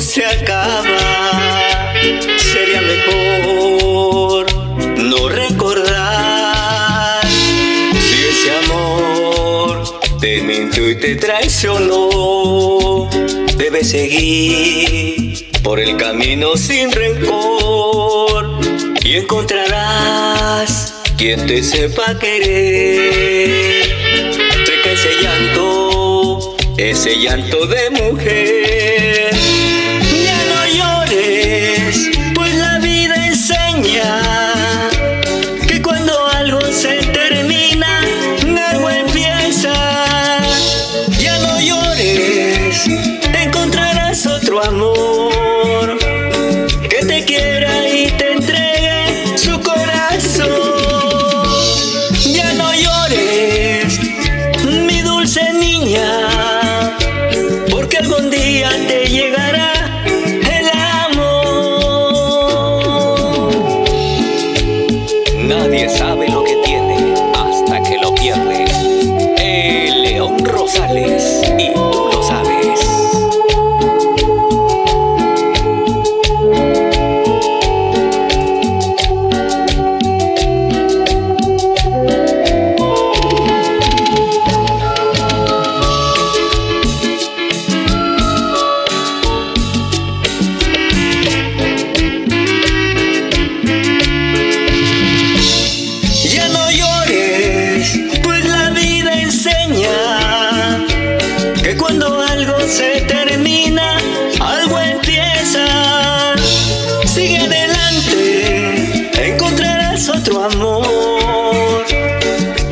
se acaba, sería mejor no recordar si ese amor te mintió y te traicionó. Debes seguir por el camino sin rencor y encontrarás quien te sepa querer. Seca ese llanto, ese llanto de mujer Nadie sabe lo que tiene hasta que lo pierde. El León Rosales, otro amor.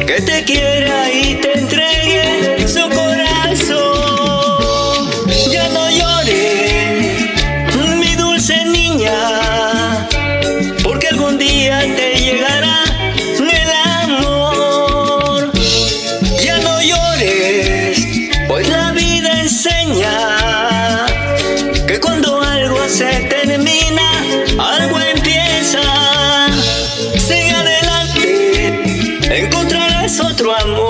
Que te quiera empieza.